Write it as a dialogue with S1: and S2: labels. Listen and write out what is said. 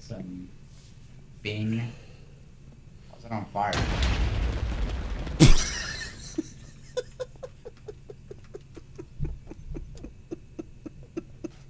S1: get some Bing. Was it on fire?